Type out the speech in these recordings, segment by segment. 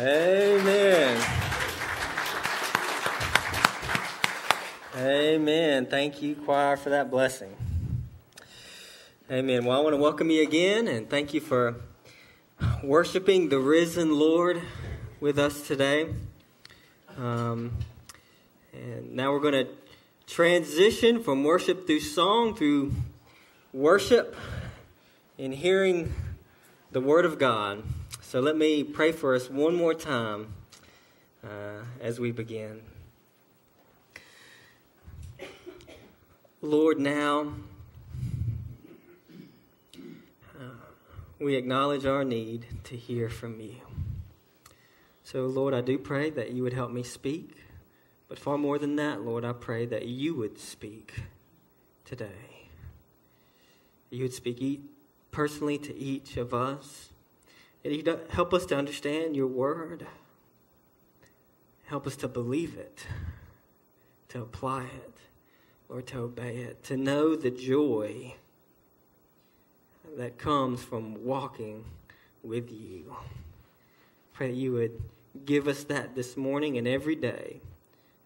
Amen. Amen. Thank you, choir, for that blessing. Amen. Well, I want to welcome you again and thank you for worshiping the risen Lord with us today. Um, and now we're going to transition from worship through song through worship in hearing the Word of God. So let me pray for us one more time uh, as we begin. Lord, now uh, we acknowledge our need to hear from you. So, Lord, I do pray that you would help me speak. But far more than that, Lord, I pray that you would speak today. You would speak personally to each of us. You help us to understand your word. Help us to believe it, to apply it, or to obey it, to know the joy that comes from walking with you. Pray that you would give us that this morning and every day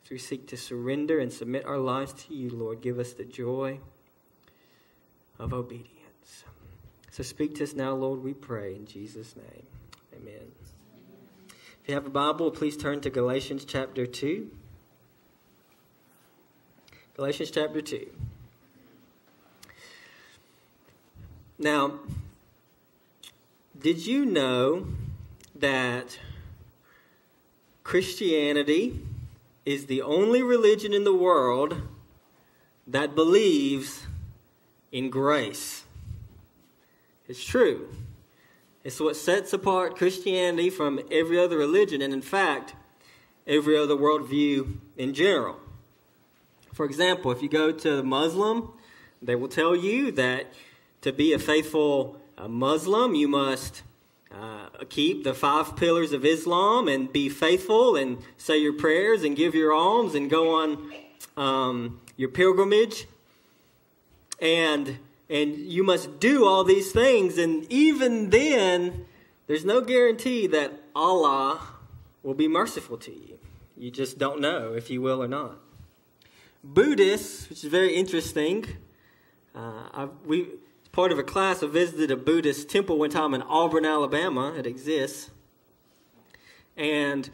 as we seek to surrender and submit our lives to you, Lord. Give us the joy of obedience. So speak to us now, Lord, we pray in Jesus' name. Amen. If you have a Bible, please turn to Galatians chapter 2. Galatians chapter 2. Now, did you know that Christianity is the only religion in the world that believes in grace? It's true. It's what sets apart Christianity from every other religion, and in fact, every other worldview in general. For example, if you go to the Muslim, they will tell you that to be a faithful uh, Muslim, you must uh, keep the five pillars of Islam and be faithful and say your prayers and give your alms and go on um, your pilgrimage. And and you must do all these things. And even then, there's no guarantee that Allah will be merciful to you. You just don't know if He will or not. Buddhists, which is very interesting, uh, we part of a class. I visited a Buddhist temple one time in Auburn, Alabama. It exists, and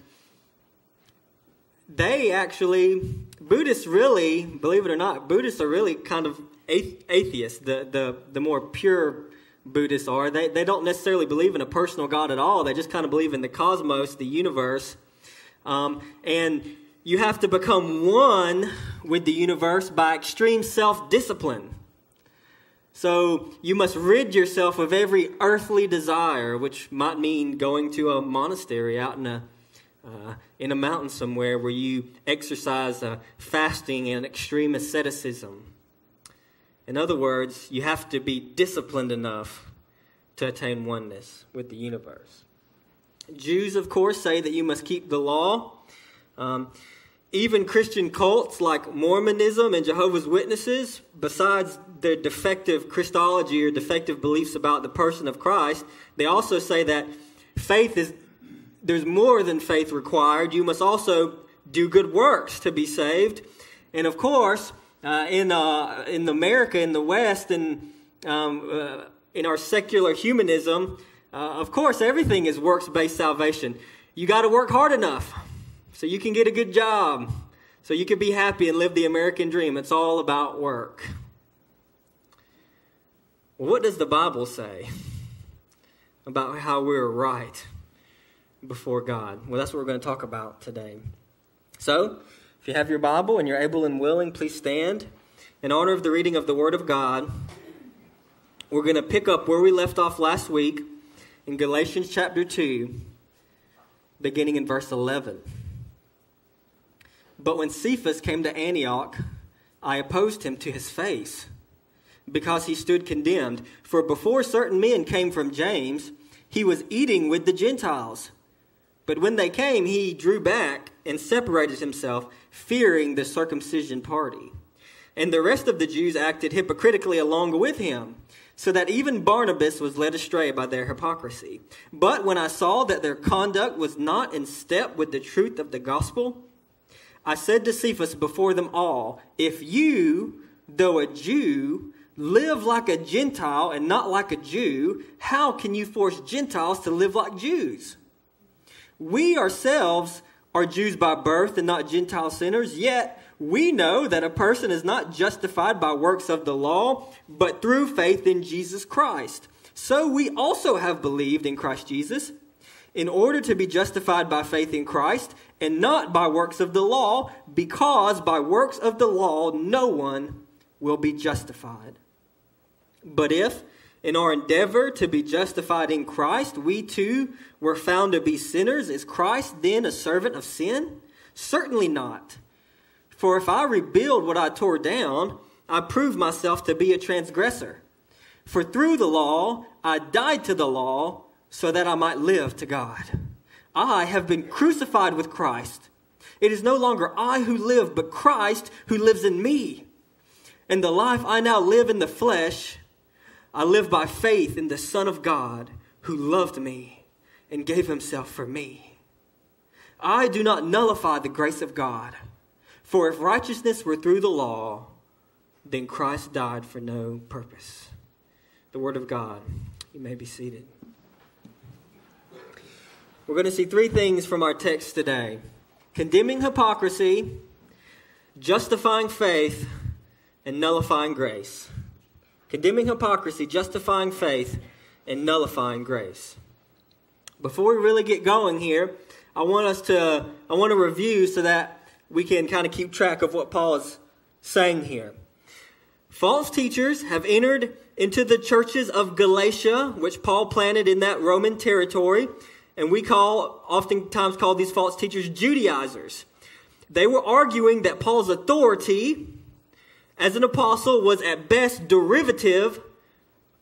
they actually Buddhists really, believe it or not, Buddhists are really kind of atheists, the, the, the more pure Buddhists are. They, they don't necessarily believe in a personal God at all. They just kind of believe in the cosmos, the universe. Um, and you have to become one with the universe by extreme self discipline. So you must rid yourself of every earthly desire, which might mean going to a monastery out in a uh, in a mountain somewhere where you exercise uh, fasting and extreme asceticism. In other words, you have to be disciplined enough to attain oneness with the universe. Jews, of course, say that you must keep the law. Um, even Christian cults like Mormonism and Jehovah's Witnesses, besides their defective Christology or defective beliefs about the person of Christ, they also say that faith is, there's more than faith required. You must also do good works to be saved. And of course, uh, in uh, in America, in the West, and um, uh, in our secular humanism, uh, of course, everything is works based salvation. You got to work hard enough so you can get a good job, so you can be happy and live the American dream. It's all about work. What does the Bible say about how we're right before God? Well, that's what we're going to talk about today. So, if you have your Bible and you're able and willing, please stand. In honor of the reading of the Word of God, we're going to pick up where we left off last week in Galatians chapter 2, beginning in verse 11. But when Cephas came to Antioch, I opposed him to his face, because he stood condemned. For before certain men came from James, he was eating with the Gentiles. But when they came, he drew back and separated himself, fearing the circumcision party. And the rest of the Jews acted hypocritically along with him. so that even Barnabas was led astray by their hypocrisy. But when I saw that their conduct was not in step with the truth of the gospel, I said to Cephas before them all, If you, though a Jew, live like a Gentile and not like a Jew, how can you force Gentiles to live like Jews? We ourselves are Jews by birth and not Gentile sinners, yet we know that a person is not justified by works of the law, but through faith in Jesus Christ. So we also have believed in Christ Jesus in order to be justified by faith in Christ and not by works of the law, because by works of the law no one will be justified. But if, in our endeavor to be justified in Christ, we too were found to be sinners, is Christ then a servant of sin? Certainly not. For if I rebuild what I tore down, I prove myself to be a transgressor. For through the law, I died to the law so that I might live to God. I have been crucified with Christ. It is no longer I who live, but Christ who lives in me. And the life I now live in the flesh, I live by faith in the Son of God who loved me and gave himself for me. I do not nullify the grace of God. For if righteousness were through the law, then Christ died for no purpose. The Word of God. You may be seated. We're going to see three things from our text today condemning hypocrisy, justifying faith, and nullifying grace. Condemning hypocrisy, justifying faith, and nullifying grace. Before we really get going here, I want us to I want to review so that we can kind of keep track of what Paul is saying here. False teachers have entered into the churches of Galatia, which Paul planted in that Roman territory, and we call, oftentimes call these false teachers Judaizers. They were arguing that Paul's authority as an apostle was at best derivative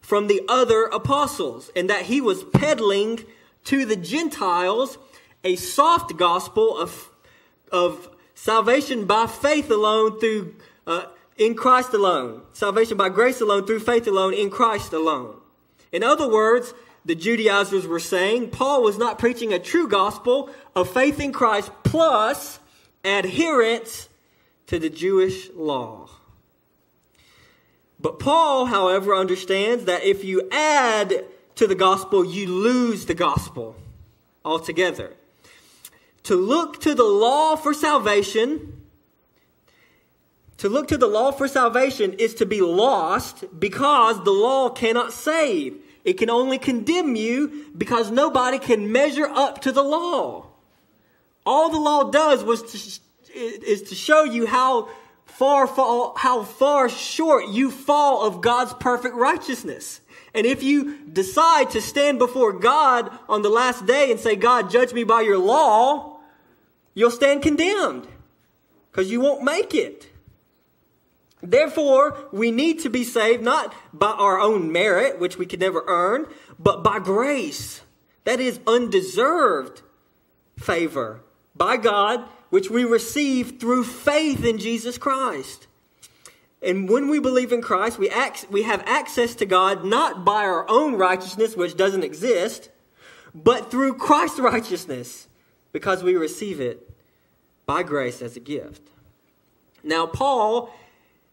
from the other apostles, and that he was peddling to the Gentiles a soft gospel of, of Salvation by faith alone through, uh, in Christ alone. Salvation by grace alone through faith alone in Christ alone. In other words, the Judaizers were saying Paul was not preaching a true gospel of faith in Christ plus adherence to the Jewish law. But Paul, however, understands that if you add to the gospel, you lose the gospel altogether. To look to the law for salvation, to look to the law for salvation is to be lost because the law cannot save. It can only condemn you because nobody can measure up to the law. All the law does was to, is to show you how far fall, how far short you fall of God's perfect righteousness. And if you decide to stand before God on the last day and say, God, judge me by your law, you'll stand condemned because you won't make it. Therefore, we need to be saved not by our own merit, which we could never earn, but by grace. That is undeserved favor by God, which we receive through faith in Jesus Christ. And when we believe in Christ, we, act, we have access to God not by our own righteousness, which doesn't exist, but through Christ's righteousness, because we receive it by grace as a gift. Now, Paul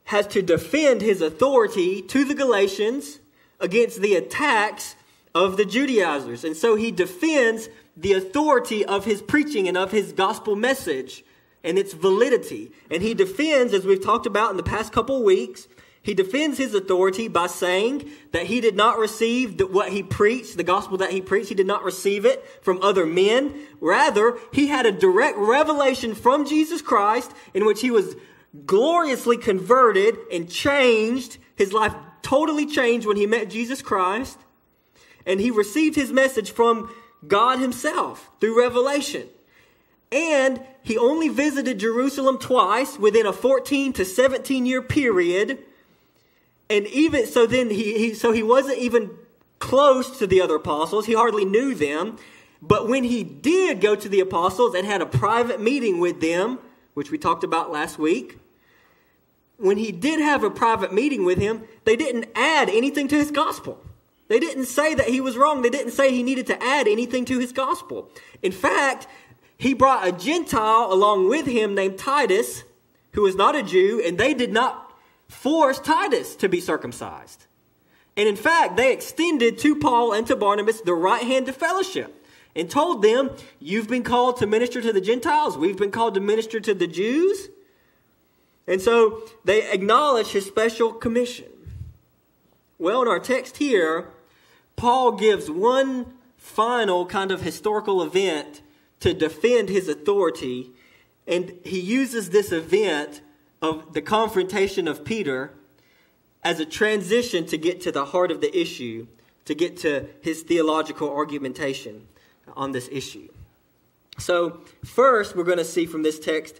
has to defend his authority to the Galatians against the attacks of the Judaizers. And so he defends the authority of his preaching and of his gospel message and its validity. And he defends, as we've talked about in the past couple weeks, he defends his authority by saying that he did not receive the, what he preached, the gospel that he preached, he did not receive it from other men. Rather, he had a direct revelation from Jesus Christ in which he was gloriously converted and changed. His life totally changed when he met Jesus Christ. And he received his message from God himself through revelation. And he only visited Jerusalem twice within a 14 to 17 year period and even so then he, he so he wasn't even close to the other apostles he hardly knew them but when he did go to the apostles and had a private meeting with them which we talked about last week when he did have a private meeting with him, they didn't add anything to his gospel. They didn't say that he was wrong. They didn't say he needed to add anything to his gospel. In fact, he brought a Gentile along with him named Titus, who was not a Jew, and they did not force Titus to be circumcised. And in fact, they extended to Paul and to Barnabas the right hand of fellowship and told them, You've been called to minister to the Gentiles, we've been called to minister to the Jews. And so they acknowledge his special commission. Well, in our text here, Paul gives one final kind of historical event to defend his authority, and he uses this event of the confrontation of Peter as a transition to get to the heart of the issue, to get to his theological argumentation on this issue. So, first, we're going to see from this text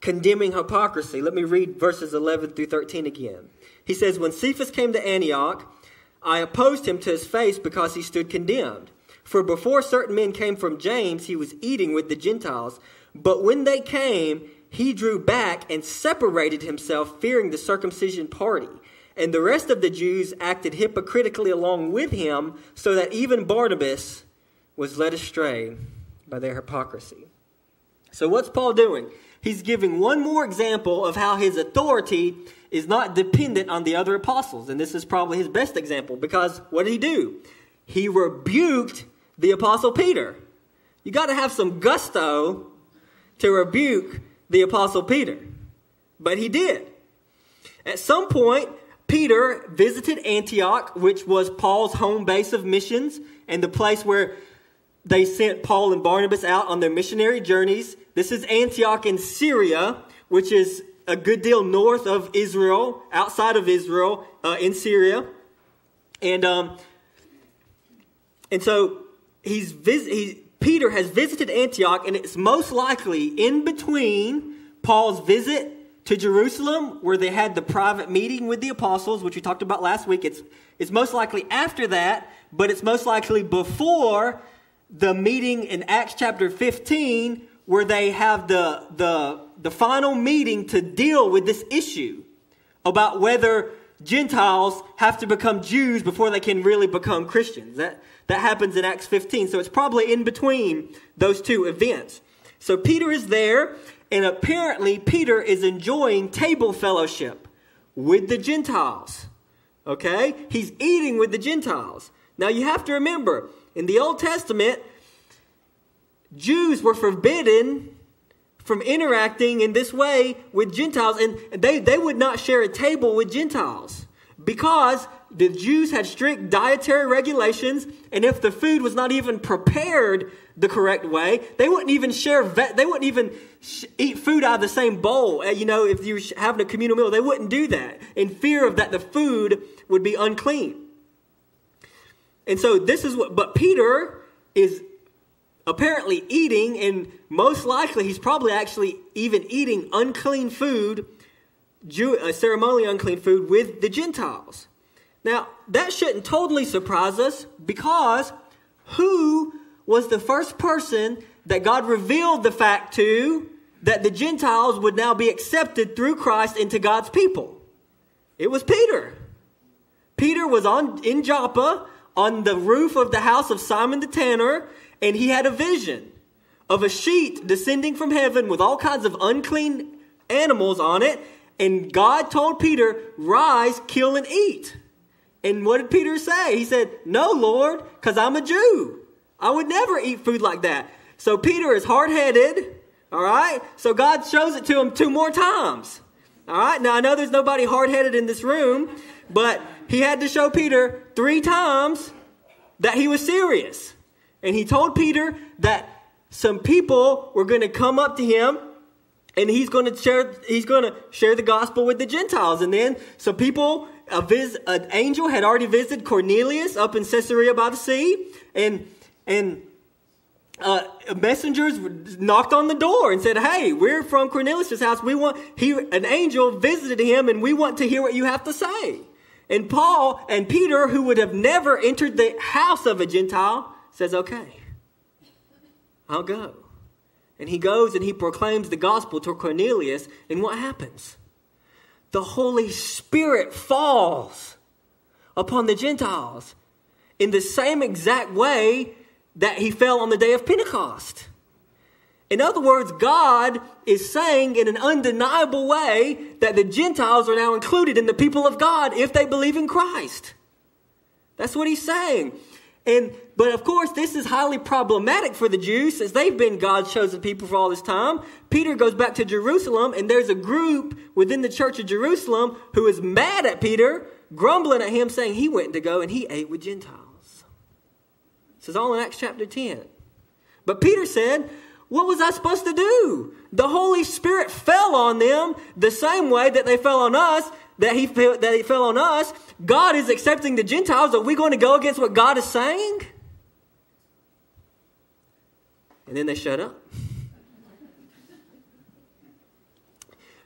condemning hypocrisy. Let me read verses 11 through 13 again. He says, When Cephas came to Antioch, I opposed him to his face because he stood condemned. For before certain men came from James, he was eating with the Gentiles. But when they came, he drew back and separated himself, fearing the circumcision party. And the rest of the Jews acted hypocritically along with him, so that even Barnabas was led astray by their hypocrisy. So, what's Paul doing? He's giving one more example of how his authority is not dependent on the other apostles. And this is probably his best example because what did he do? He rebuked the apostle Peter. You got to have some gusto to rebuke the apostle Peter. But he did. At some point, Peter visited Antioch, which was Paul's home base of missions and the place where they sent Paul and Barnabas out on their missionary journeys. This is Antioch in Syria, which is a good deal north of Israel, outside of Israel, uh, in Syria. And, um, and so he's, he's Peter has visited Antioch, and it's most likely in between Paul's visit to Jerusalem, where they had the private meeting with the apostles, which we talked about last week. It's, it's most likely after that, but it's most likely before the meeting in Acts chapter 15, where they have the, the, the final meeting to deal with this issue about whether Gentiles have to become Jews before they can really become Christians. That, that happens in Acts 15. So it's probably in between those two events. So Peter is there, and apparently Peter is enjoying table fellowship with the Gentiles. Okay? He's eating with the Gentiles. Now you have to remember, in the Old Testament, Jews were forbidden from interacting in this way with Gentiles, and they, they would not share a table with Gentiles because the Jews had strict dietary regulations, and if the food was not even prepared the correct way, they wouldn't even share. They wouldn't even eat food out of the same bowl. Uh, you know, if you're having a communal meal, they wouldn't do that in fear of that the food would be unclean. And so this is what. But Peter is apparently eating, and most likely he's probably actually even eating unclean food, Jew, uh, ceremonially unclean food with the Gentiles. Now, that shouldn't totally surprise us because who was the first person that God revealed the fact to that the Gentiles would now be accepted through Christ into God's people? It was Peter. Peter was on in Joppa on the roof of the house of Simon the tanner, and he had a vision of a sheet descending from heaven with all kinds of unclean animals on it. And God told Peter, Rise, kill, and eat. And what did Peter say? He said, No, Lord, because I'm a Jew. I would never eat food like that. So Peter is hard headed. All right. So God shows it to him two more times. All right. Now I know there's nobody hard headed in this room, but he had to show Peter three times that he was serious. And he told Peter that some people were going to come up to him and he's going to share he's going to share the gospel with the Gentiles. And then some people a vis, an angel had already visited Cornelius up in Caesarea by the sea, and and uh, messengers knocked on the door and said, "Hey, we're from Cornelius' house. We want he an angel visited him, and we want to hear what you have to say." And Paul and Peter, who would have never entered the house of a Gentile, says, "Okay, I'll go." And he goes and he proclaims the gospel to Cornelius, and what happens? the Holy Spirit falls upon the Gentiles in the same exact way that he fell on the day of Pentecost. In other words, God is saying in an undeniable way that the Gentiles are now included in the people of God if they believe in Christ. That's what he's saying. And but of course, this is highly problematic for the Jews since they've been God's chosen people for all this time. Peter goes back to Jerusalem, and there's a group within the church of Jerusalem who is mad at Peter, grumbling at him, saying he went to go and he ate with Gentiles. This is all in Acts chapter 10. But Peter said, What was I supposed to do? The Holy Spirit fell on them the same way that they fell on us, that he, that he fell on us. God is accepting the Gentiles. Are we going to go against what God is saying? And then they shut up.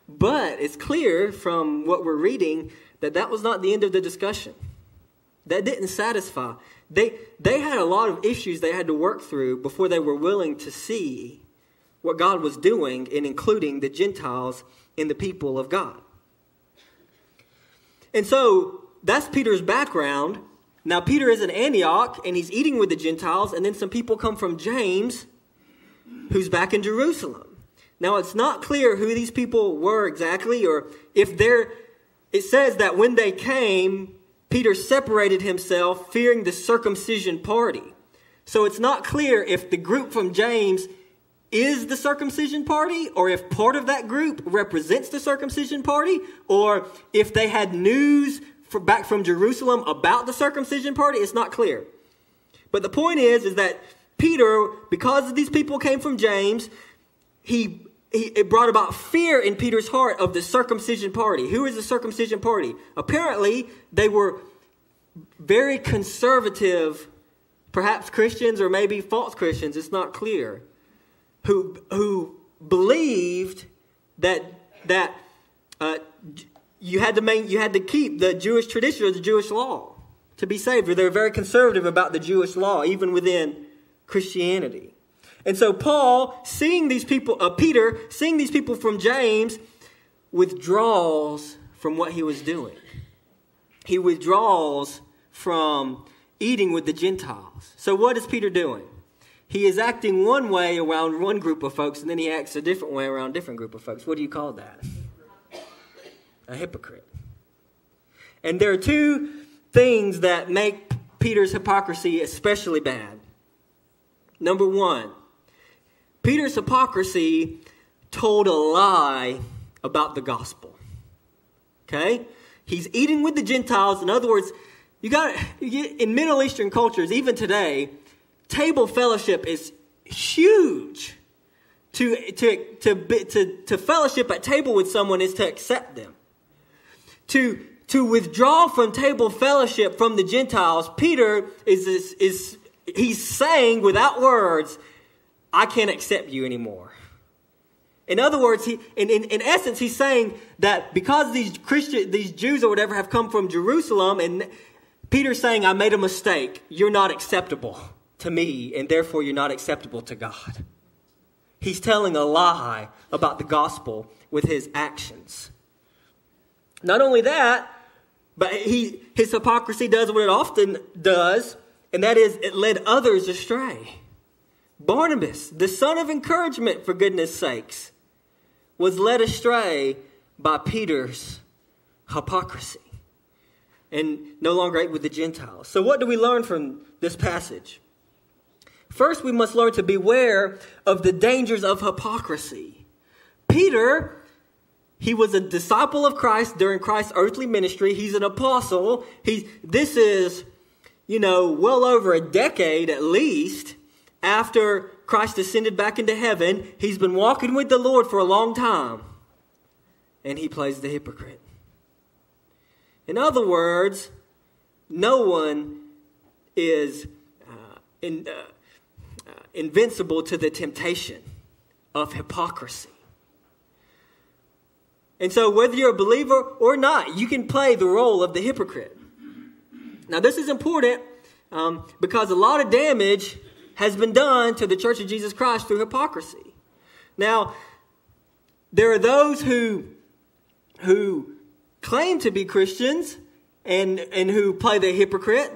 But it's clear from what we're reading that that was not the end of the discussion. That didn't satisfy. They, they had a lot of issues they had to work through before they were willing to see what God was doing in including the Gentiles in the people of God. And so that's Peter's background. Now, Peter is in Antioch and he's eating with the Gentiles, and then some people come from James who's back in Jerusalem. Now, it's not clear who these people were exactly, or if they're, it says that when they came, Peter separated himself, fearing the circumcision party. So it's not clear if the group from James is the circumcision party, or if part of that group represents the circumcision party, or if they had news back from Jerusalem about the circumcision party. It's not clear. But the point is, is that Peter, because these people came from James, he, he, it brought about fear in Peter's heart of the circumcision party. Who is the circumcision party? Apparently, they were very conservative, perhaps Christians or maybe false Christians. It's not clear. Who who believed that that uh, you had to main, you had to keep the Jewish tradition or the Jewish law to be saved. Or they're very conservative about the Jewish law, even within Christianity. And so Paul, seeing these people, uh, Peter, seeing these people from James, withdraws from what he was doing. He withdraws from eating with the Gentiles. So what is Peter doing? He is acting one way around one group of folks, and then he acts a different way around a different group of folks. What do you call that? A hypocrite. And there are two things that make Peter's hypocrisy especially bad. Number one, Peter's hypocrisy told a lie about the gospel. Okay? He's eating with the Gentiles. In other words, you got in Middle Eastern cultures, even today, table fellowship is huge. To, to, to, to, to fellowship at table with someone is to accept them. To, to withdraw from table fellowship from the Gentiles, Peter is, is, is he's saying without words, I can't accept you anymore. In other words, he, in, in, in essence, he's saying that because these Christian, these Jews or whatever have come from Jerusalem, and Peter's saying, I made a mistake. You're not acceptable to me, and therefore you're not acceptable to God. He's telling a lie about the gospel with his actions. Not only that, but he, his hypocrisy does what it often does and that is, it led others astray. Barnabas, the son of encouragement, for goodness sakes, was led astray by Peter's hypocrisy and no longer ate with the Gentiles. So, what do we learn from this passage? First, we must learn to beware of the dangers of hypocrisy. Peter, he was a disciple of Christ during Christ's earthly ministry. He's an apostle. He, this is you know, well over a decade at least after Christ ascended back into heaven. He's been walking with the Lord for a long time. And he plays the hypocrite. In other words, no one is uh, in, uh, invincible to the temptation of hypocrisy. And so, whether you're a believer or not, you can play the role of the hypocrite. Now, this is important um, because a lot of damage has been done to the Church of Jesus Christ through hypocrisy. Now, there are those who, who claim to be Christians and, and who play the hypocrite.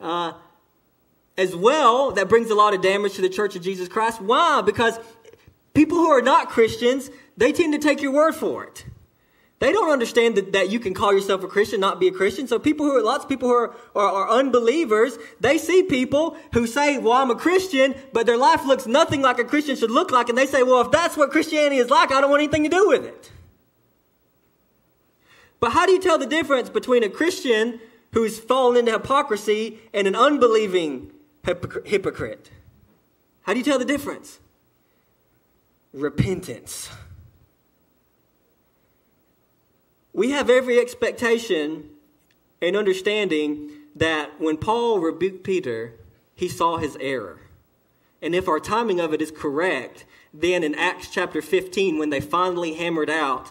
Uh, as well, that brings a lot of damage to the Church of Jesus Christ. Why? Because people who are not Christians, they tend to take your word for it. They don't understand that, that you can call yourself a Christian, not be a Christian. So people who are, lots of people who are, are, are, unbelievers, they see people who say, well, I'm a Christian, but their life looks nothing like a Christian should look like. And they say, well, if that's what Christianity is like, I don't want anything to do with it. But how do you tell the difference between a Christian who's fallen into hypocrisy and an unbelieving hypocrite? How do you tell the difference? Repentance. We have every expectation and understanding that when Paul rebuked Peter, he saw his error. And if our timing of it is correct, then in Acts chapter 15, when they finally hammered out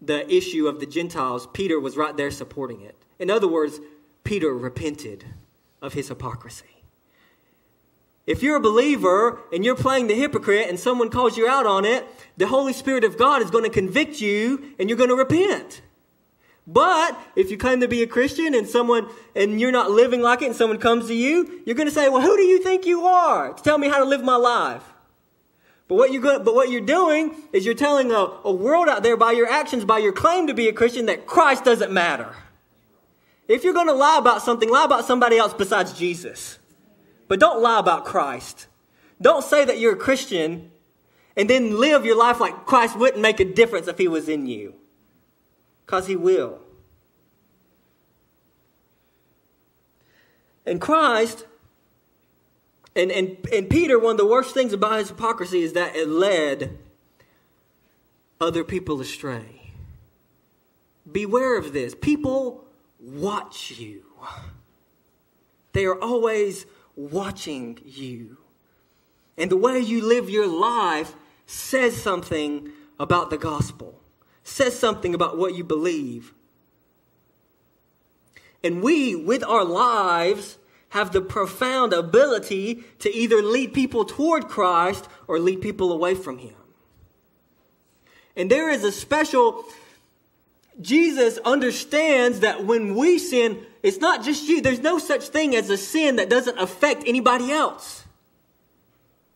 the issue of the Gentiles, Peter was right there supporting it. In other words, Peter repented of his hypocrisy. If you're a believer and you're playing the hypocrite and someone calls you out on it, the Holy Spirit of God is going to convict you and you're going to repent. But if you claim to be a Christian and someone and you're not living like it and someone comes to you, you're going to say, "Well, who do you think you are to tell me how to live my life?" But what you're but what you're doing is you're telling a, a world out there by your actions, by your claim to be a Christian, that Christ doesn't matter. If you're going to lie about something, lie about somebody else besides Jesus. But don't lie about Christ. Don't say that you're a Christian and then live your life like Christ wouldn't make a difference if he was in you. Because he will. And Christ and, and, and Peter, one of the worst things about his hypocrisy is that it led other people astray. Beware of this. People watch you, they are always watching you. And the way you live your life says something about the gospel, says something about what you believe. And we, with our lives, have the profound ability to either lead people toward Christ or lead people away from Him. And there is a special, Jesus understands that when we sin, it's not just you. There's no such thing as a sin that doesn't affect anybody else.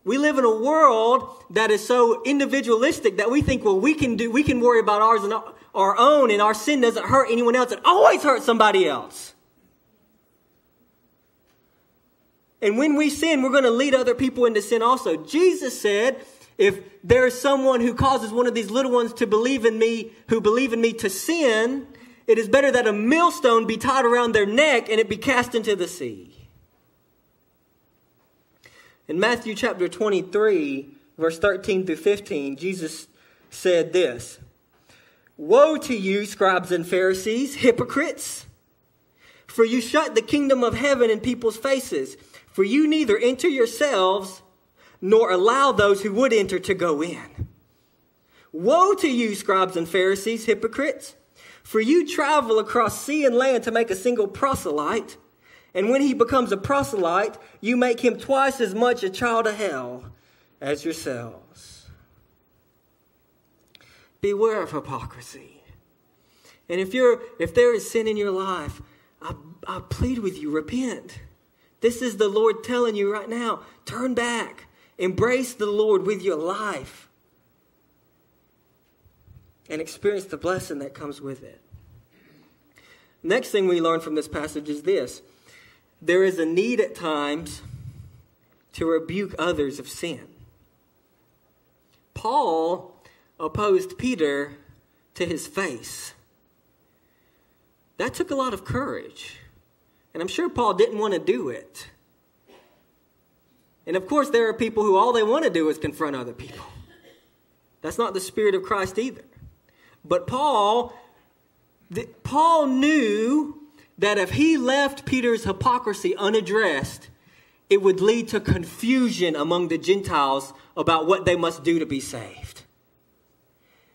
We live in a world that is so individualistic that we think, well, we can do, we can worry about ours and our own, and our sin doesn't hurt anyone else. It always hurts somebody else. And when we sin, we're going to lead other people into sin also. Jesus said, if there's someone who causes one of these little ones to believe in me, who believe in me to sin, it is better that a millstone be tied around their neck and it be cast into the sea. In Matthew chapter 23, verse 13 through 15, Jesus said this Woe to you, scribes and Pharisees, hypocrites! For you shut the kingdom of heaven in people's faces. For you neither enter yourselves nor allow those who would enter to go in. Woe to you, scribes and Pharisees, hypocrites! For you travel across sea and land to make a single proselyte, and when he becomes a proselyte, you make him twice as much a child of hell as yourselves. Beware of hypocrisy. And if you're if there is sin in your life, I, I plead with you, repent. This is the Lord telling you right now turn back, embrace the Lord with your life, and experience the blessing that comes with it. Next thing we learn from this passage is this there is a need at times to rebuke others of sin. Paul opposed Peter to his face. That took a lot of courage. And I'm sure Paul didn't want to do it. And of course, there are people who all they want to do is confront other people. That's not the spirit of Christ either. But Paul, the, Paul knew that if he left Peter's hypocrisy unaddressed, it would lead to confusion among the Gentiles about what they must do to be saved.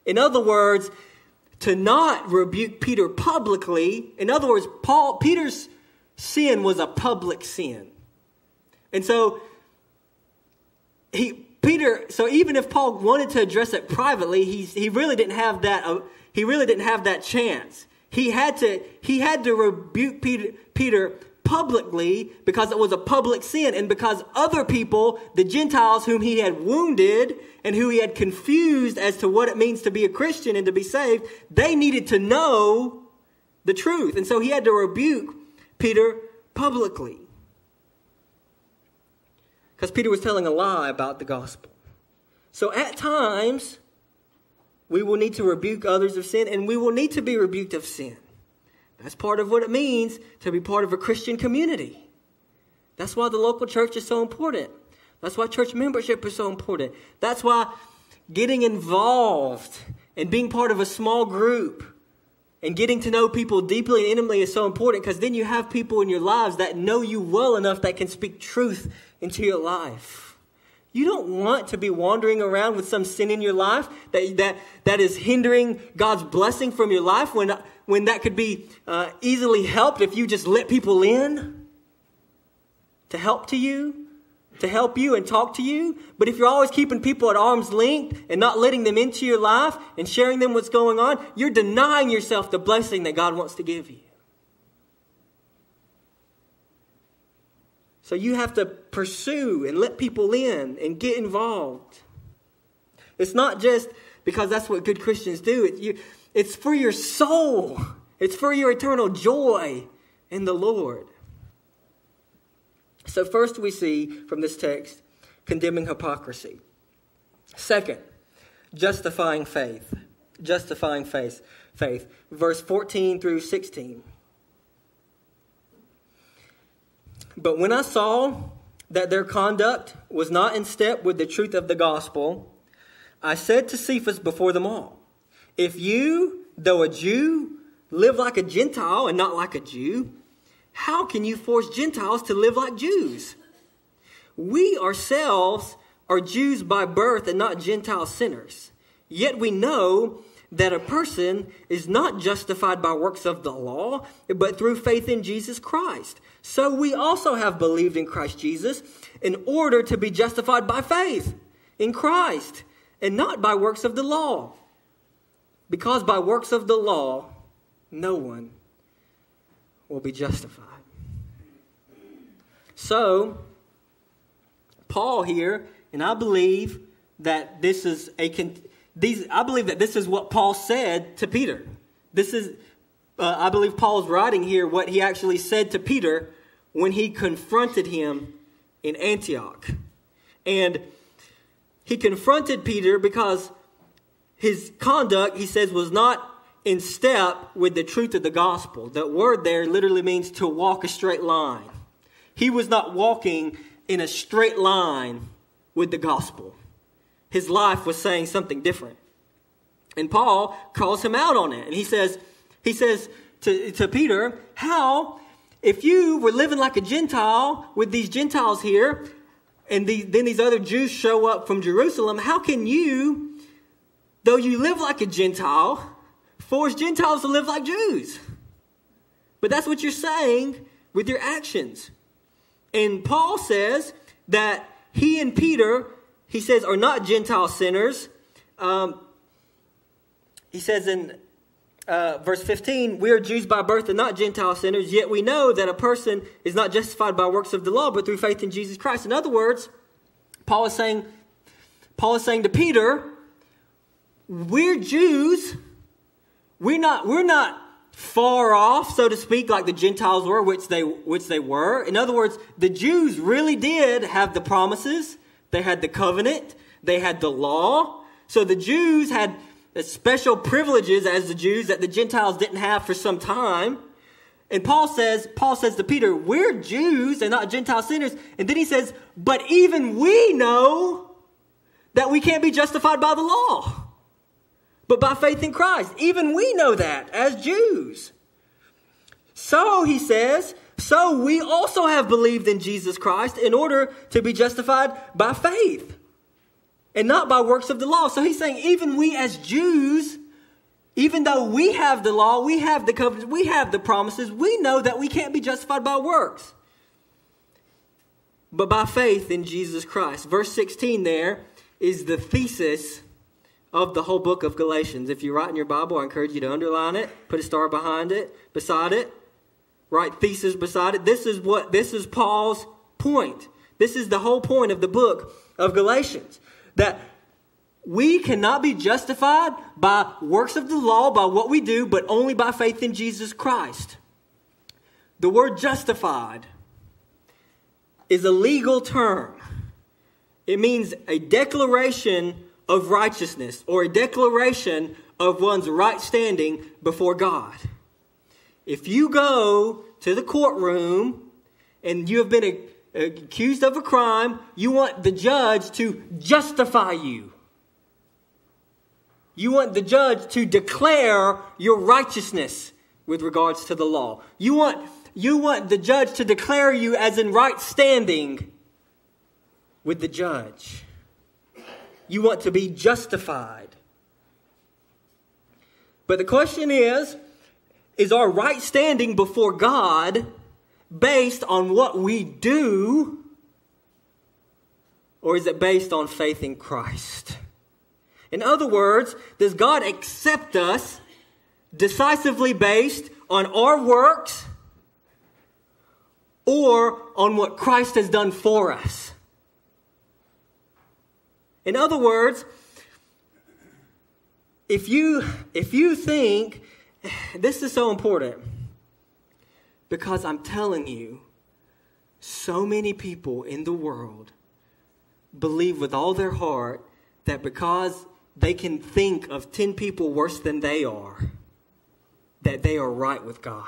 In other words, to not rebuke Peter publicly, in other words, Paul Peter's sin was a public sin. And so he Peter, so even if Paul wanted to address it privately, he's, he really didn't have that uh, he really didn't have that chance. he had to, he had to rebuke Peter, Peter publicly because it was a public sin and because other people, the Gentiles whom he had wounded and who he had confused as to what it means to be a Christian and to be saved, they needed to know the truth. And so he had to rebuke Peter publicly. Because Peter was telling a lie about the gospel. So at times, we will need to rebuke others of sin and we will need to be rebuked of sin. That's part of what it means to be part of a Christian community. That's why the local church is so important. That's why church membership is so important. That's why getting involved and being part of a small group and getting to know people deeply and intimately is so important because then you have people in your lives that know you well enough that can speak truth into your life. You don't want to be wandering around with some sin in your life that, that, that is hindering God's blessing from your life when, when that could be uh, easily helped if you just let people in to help to you, to help you and talk to you. But if you're always keeping people at arm's length and not letting them into your life and sharing them what's going on, you're denying yourself the blessing that God wants to give you. So you have to pursue and let people in and get involved. It's not just because that's what good Christians do. It, you, it's for your soul. It's for your eternal joy in the Lord. So first we see from this text condemning hypocrisy. Second, justifying faith. Justifying faith. Faith. Verse 14 through 16. But when I saw that their conduct was not in step with the truth of the gospel, I said to Cephas before them all, If you, though a Jew, live like a Gentile and not like a Jew, how can you force Gentiles to live like Jews? We ourselves are Jews by birth and not Gentile sinners. Yet we know that a person is not justified by works of the law, but through faith in Jesus Christ. So we also have believed in Christ Jesus in order to be justified by faith in Christ and not by works of the law. Because by works of the law, no one will be justified. So, Paul here, and I believe that this is a these I believe that this is what Paul said to Peter. This is uh, I believe Paul's writing here what he actually said to Peter when he confronted him in Antioch. And he confronted Peter because his conduct, he says, was not in step with the truth of the gospel. That word there literally means to walk a straight line. He was not walking in a straight line with the gospel. His life was saying something different. And Paul calls him out on it. And he says, he says to, to Peter, How, if you were living like a Gentile with these Gentiles here, and the, then these other Jews show up from Jerusalem, how can you, though you live like a Gentile, force Gentiles to live like Jews? But that's what you're saying with your actions. And Paul says that he and Peter, he says, are not Gentile sinners. Um, he says in uh, verse 15, we are Jews by birth and not Gentile sinners, yet we know that a person is not justified by works of the law, but through faith in Jesus Christ. In other words, Paul is saying, Paul is saying to Peter, we're Jews. We're not, we're not far off, so to speak, like the Gentiles were, which they, which they were. In other words, the Jews really did have the promises. They had the covenant. They had the law. So the Jews had special privileges as the Jews that the Gentiles didn't have for some time. And Paul says, Paul says to Peter, we're Jews and not Gentile sinners. And then he says, but even we know that we can't be justified by the law, but by faith in Christ. Even we know that as Jews. So, he says, so we also have believed in Jesus Christ in order to be justified by faith and not by works of the law. So he's saying, even we as Jews, even though we have the law, we have the covenants, we have the promises, we know that we can't be justified by works, but by faith in Jesus Christ. Verse 16 there is the thesis of the whole book of Galatians. If you write in your Bible, I encourage you to underline it, put a star behind it, beside it, write thesis beside it. This is what this is Paul's point. This is the whole point of the book of Galatians. That we cannot be justified by works of the law, by what we do, but only by faith in Jesus Christ. The word justified is a legal term. It means a declaration of righteousness or a declaration of one's right standing before God. If you go to the courtroom and you have been accused of a crime, you want the judge to justify you. You want the judge to declare your righteousness with regards to the law. You want, you want the judge to declare you as in right standing with the judge. You want to be justified. But the question is is our right standing before God based on what we do, or is it based on faith in Christ? In other words, does God accept us decisively based on our works or on what Christ has done for us? In other words, if you if you think this is so important because I'm telling you so many people in the world believe with all their heart that because they can think of 10 people worse than they are that they are right with God.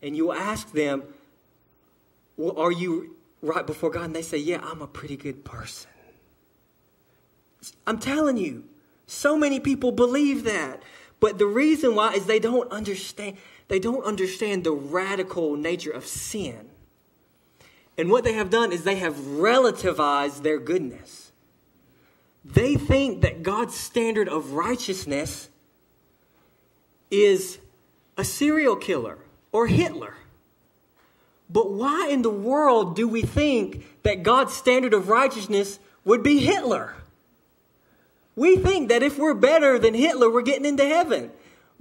And you ask them, well, are you right before God and they say, Yeah, I'm a pretty good person. I'm telling you, so many people believe that. But the reason why is they don't understand they don't understand the radical nature of sin. And what they have done is they have relativized their goodness. They think that God's standard of righteousness is a serial killer or Hitler. But why in the world do we think that God's standard of righteousness would be Hitler? We think that if we're better than Hitler, we're getting into heaven.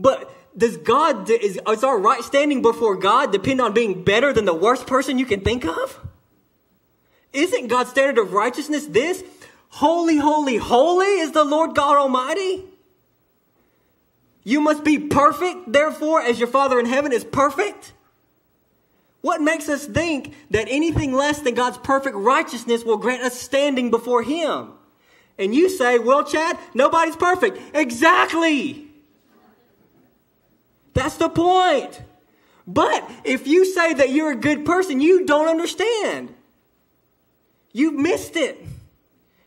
But does God, is, is our right standing before God depend on being better than the worst person you can think of? Isn't God's standard of righteousness this? Holy, holy, holy is the Lord God Almighty. You must be perfect, therefore, as your Father in heaven is perfect. What makes us think that anything less than God's perfect righteousness will grant us standing before Him? And you say, well, Chad, nobody's perfect. Exactly. That's the point. But if you say that you're a good person, you don't understand. You missed it.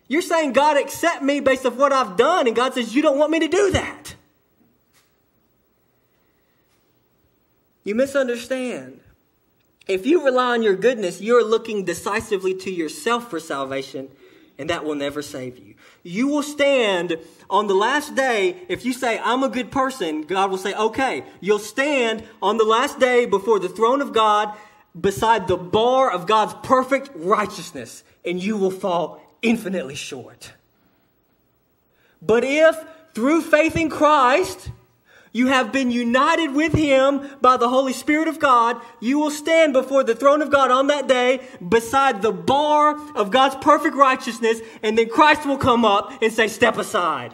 You're saying, God, accept me based on what I've done. And God says, you don't want me to do that. You misunderstand. If you rely on your goodness, you're looking decisively to yourself for salvation, and that will never save you. You will stand on the last day. If you say, I'm a good person, God will say, okay. You'll stand on the last day before the throne of God beside the bar of God's perfect righteousness, and you will fall infinitely short. But if through faith in Christ, you have been united with him by the Holy Spirit of God, you will stand before the throne of God on that day beside the bar of God's perfect righteousness, and then Christ will come up and say, Step aside.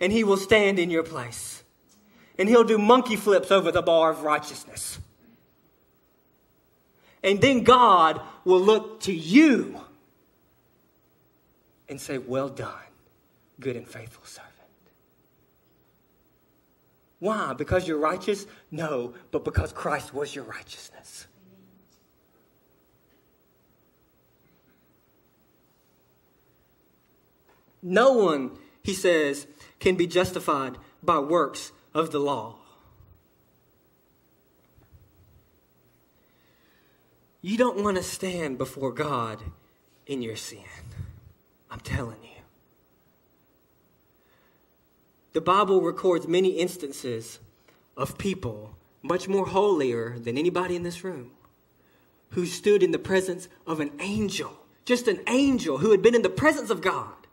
And he will stand in your place. And he'll do monkey flips over the bar of righteousness. And then God will look to you and say, Well done, good and faithful servant. Why? Because you're righteous? No, but because Christ was your righteousness. No one, he says, can be justified by works of the law. You don't want to stand before God in your sin. I'm telling you. The Bible records many instances of people much more holier than anybody in this room who stood in the presence of an angel just an angel who had been in the presence of God,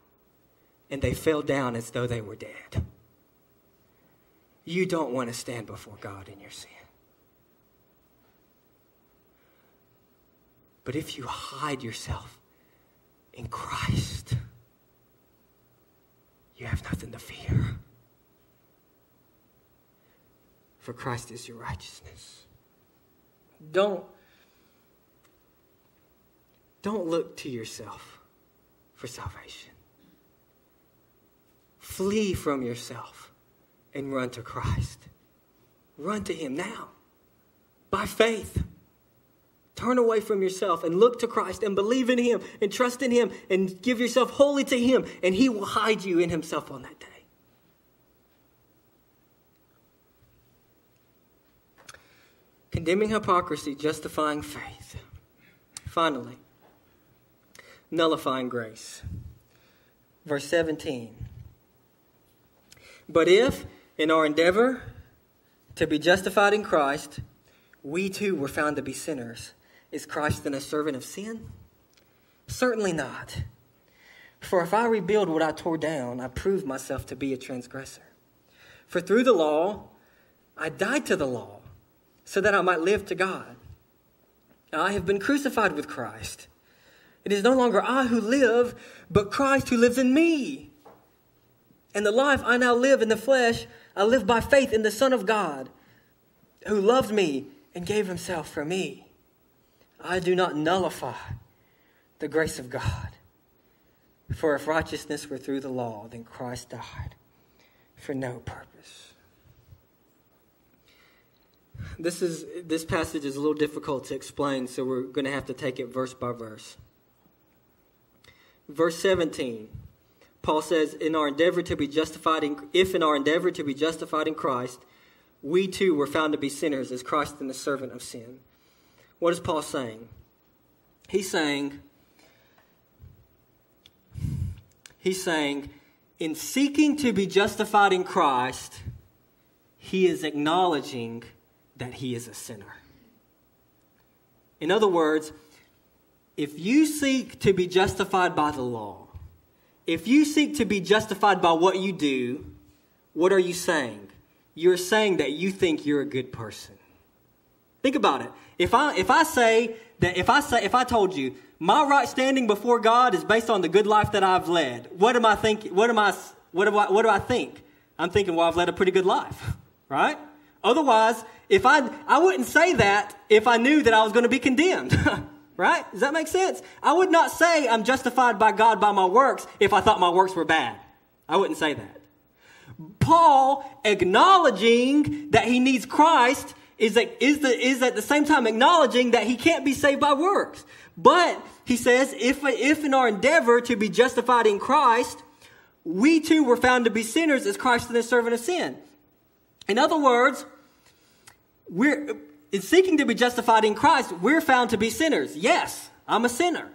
and they fell down as though they were dead. You don't want to stand before God in your sin. But if you hide yourself in Christ, you have nothing to fear. For Christ is your righteousness. Don't, don't look to yourself for salvation. Flee from yourself and run to Christ. Run to Him now by faith. Turn away from yourself and look to Christ and believe in Him and trust in Him and give yourself wholly to Him, and He will hide you in Himself on that day. Condemning hypocrisy, justifying faith. Finally, nullifying grace. Verse 17. But if, in our endeavor to be justified in Christ, we too were found to be sinners, is Christ then a servant of sin? Certainly not. For if I rebuild what I tore down, I prove myself to be a transgressor. For through the law, I died to the law, so that I might live to God. I have been crucified with Christ. It is no longer I who live, but Christ who lives in me. And the life I now live in the flesh, I live by faith in the Son of God, who loved me and gave himself for me. I do not nullify the grace of God. For if righteousness were through the law, then Christ died for no purpose. This is this passage is a little difficult to explain, so we're going to have to take it verse by verse. Verse 17. Paul says, "In our endeavor to be justified in if in our endeavor to be justified in Christ, we too were found to be sinners as Christ and the servant of sin." What is Paul saying? He's saying, he's saying, in seeking to be justified in Christ, he is acknowledging that he is a sinner. In other words, if you seek to be justified by the law, if you seek to be justified by what you do, what are you saying? You're saying that you think you're a good person. Think about it. If I if I say that if I say if I told you my right standing before God is based on the good life that I've led, what am I thinking? What am what I what do I think? I'm thinking, well, I've led a pretty good life, right? Otherwise, if I I wouldn't say that if I knew that I was going to be condemned. right? Does that make sense? I would not say I'm justified by God by my works if I thought my works were bad. I wouldn't say that. Paul acknowledging that he needs Christ is the is at the same time acknowledging that he can't be saved by works. But he says, if if in our endeavor to be justified in Christ, we too were found to be sinners as Christ is the servant of sin. In other words, we're in seeking to be justified in Christ, we're found to be sinners. Yes, I'm a sinner.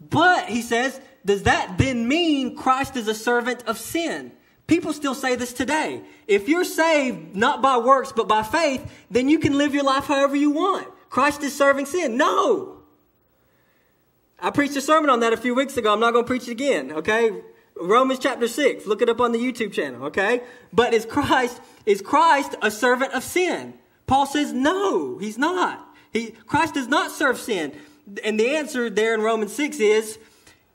But he says, does that then mean Christ is a servant of sin? People still say this today. If you're saved not by works but by faith, then you can live your life however you want. Christ is serving sin. No. I preached a sermon on that a few weeks ago. I'm not going to preach it again, okay? Romans chapter 6. Look it up on the YouTube channel, okay? But is Christ is Christ a servant of sin? Paul says no, he's not. He Christ does not serve sin. And the answer there in Romans 6 is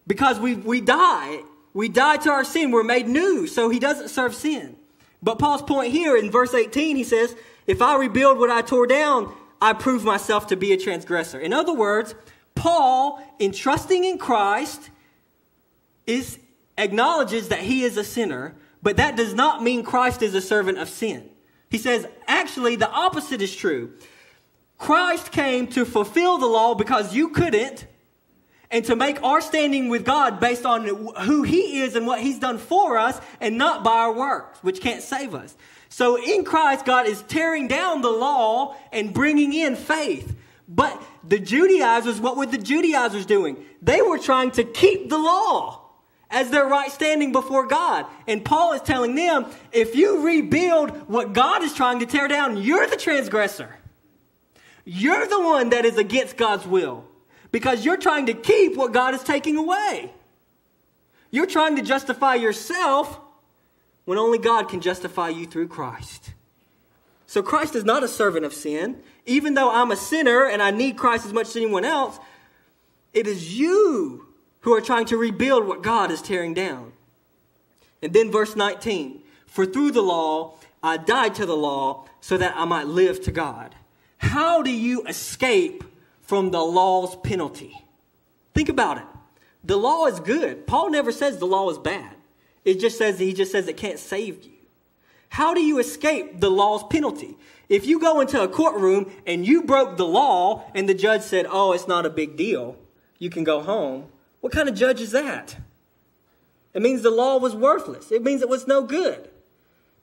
because we we die we die to our sin. We're made new. So he doesn't serve sin. But Paul's point here in verse 18, he says, If I rebuild what I tore down, I prove myself to be a transgressor. In other words, Paul, in trusting in Christ, is acknowledges that he is a sinner, but that does not mean Christ is a servant of sin. He says, actually, the opposite is true. Christ came to fulfill the law because you couldn't, and to make our standing with God based on who He is and what He's done for us and not by our works, which can't save us. So in Christ, God is tearing down the law and bringing in faith. But the Judaizers, what were the Judaizers doing? They were trying to keep the law as their right standing before God. And Paul is telling them, if you rebuild what God is trying to tear down, you're the transgressor. You're the one that is against God's will. because you're trying to keep what God is taking away. You're trying to justify yourself when only God can justify you through Christ. So Christ is not a servant of sin. Even though I'm a sinner and I need Christ as much as anyone else, it is you who are trying to rebuild what God is tearing down. And then verse 19 For through the law I died to the law so that I might live to God. How do you escape from the law's penalty? Think about it. The law is good. Paul never says the law is bad. It just says he just says it can't save you. How do you escape the law's penalty? If you go into a courtroom and you broke the law and the judge said, "Oh, it's not a big deal. You can go home." What kind of judge is that? It means the law was worthless. It means it was no good.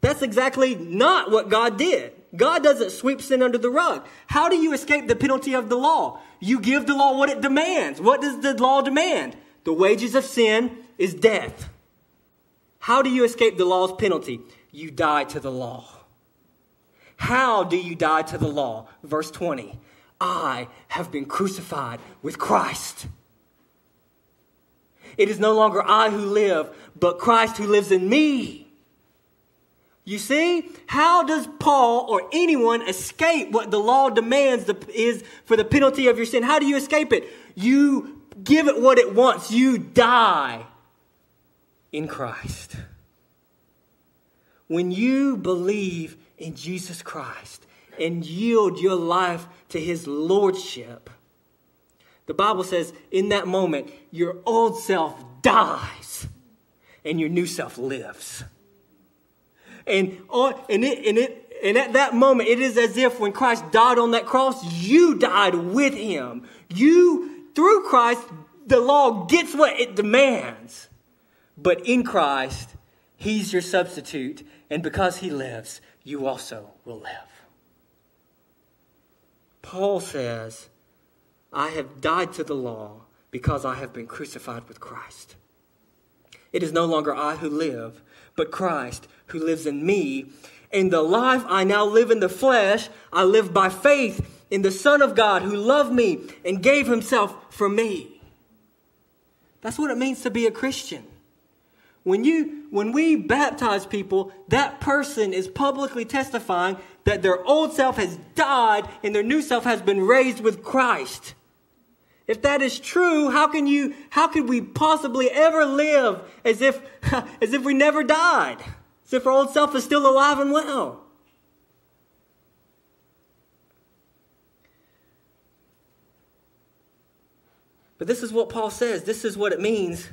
That's exactly not what God did. God doesn't sweep sin under the rug. How do you escape the penalty of the law? You give the law what it demands. What does the law demand? The wages of sin is death. How do you escape the law's penalty? You die to the law. How do you die to the law? Verse 20 I have been crucified with Christ. It is no longer I who live, but Christ who lives in me. You see, how does Paul or anyone escape what the law demands is for the penalty of your sin? How do you escape it? You give it what it wants. You die in Christ. When you believe in Jesus Christ and yield your life to his lordship, the Bible says in that moment, your old self dies and your new self lives. And, on, and, it, and, it, and at that moment, it is as if when Christ died on that cross, you died with him. You through Christ, the law gets what it demands. But in Christ, He's your substitute. And because He lives, you also will live. Paul says, I have died to the law because I have been crucified with Christ. It is no longer I who live, but Christ who lives in me. In the life I now live in the flesh, I live by faith in the Son of God who loved me and gave himself for me. That's what it means to be a Christian. When you when we baptize people, that person is publicly testifying that their old self has died and their new self has been raised with Christ. If that is true, how can you how could we possibly ever live as if as if we never died? As if our old self is still alive and well? But this is what Paul says. This is what it means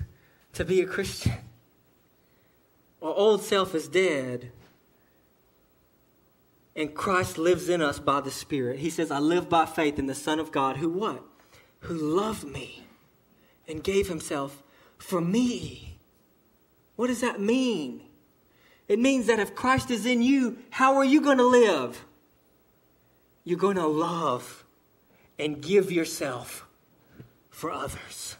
to be a Christian. Our old self is dead, and Christ lives in us by the Spirit. He says, I live by faith in the Son of God who what? Who loved me and gave himself for me. What does that mean? It means that if Christ is in you, how are you going to live? You're going to love and give yourself for others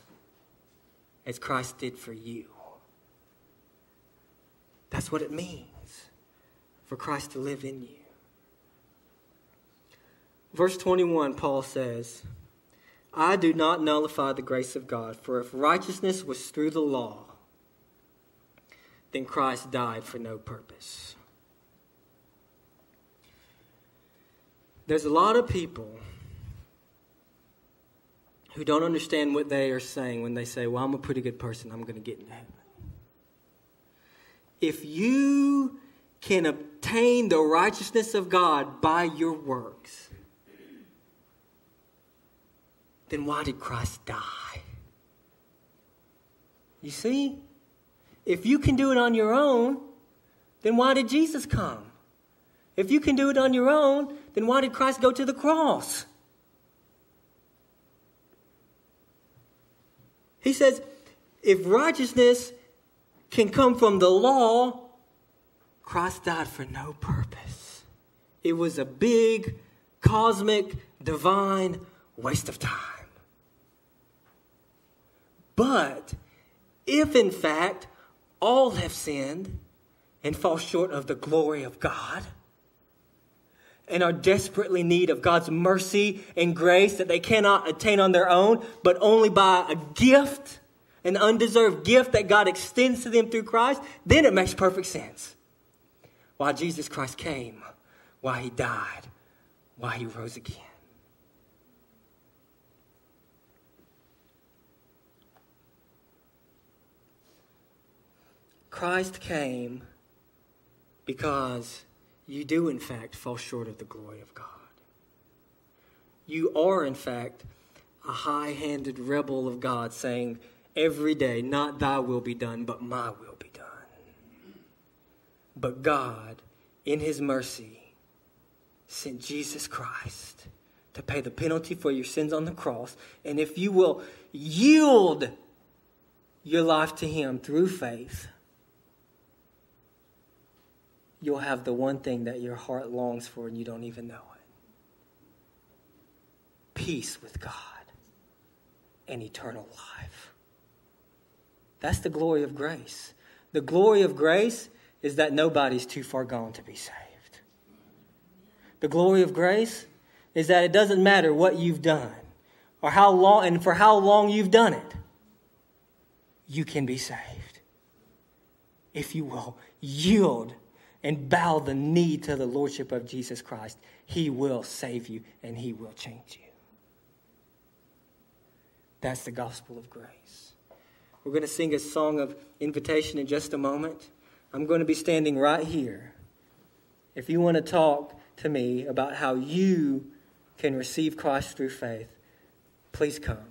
as Christ did for you. That's what it means for Christ to live in you. Verse 21, Paul says, I do not nullify the grace of God, for if righteousness was through the law, then Christ died for no purpose. There's a lot of people who don't understand what they are saying when they say, Well, I'm a pretty good person, I'm going to get into heaven. If you can obtain the righteousness of God by your works, then why did Christ die? You see? If you can do it on your own, then why did Jesus come? If you can do it on your own, then why did Christ go to the cross? He says, if righteousness can come from the law, Christ died for no purpose. It was a big, cosmic, divine waste of time. But if in fact all have sinned and fall short of the glory of God, and are desperately in need of God's mercy and grace that they cannot attain on their own, but only by a gift, an undeserved gift that God extends to them through Christ, then it makes perfect sense. Why Jesus Christ came, why he died, why he rose again. Christ came because you do, in fact, fall short of the glory of God. You are, in fact, a high handed rebel of God saying, Every day, not thy will be done, but my will be done. But God, in his mercy, sent Jesus Christ to pay the penalty for your sins on the cross. And if you will yield your life to him through faith, you'll have the one thing that your heart longs for and you don't even know it peace with God and eternal life. That's the glory of grace. The glory of grace is that nobody's too far gone to be saved. The glory of grace is that it doesn't matter what you've done or how long and for how long you've done it. You can be saved if you will yield and bow the knee to the Lordship of Jesus Christ, He will save you and He will change you. That's the gospel of grace. We're going to sing a song of invitation in just a moment. I'm going to be standing right here. If you want to talk to me about how you can receive Christ through faith, please come.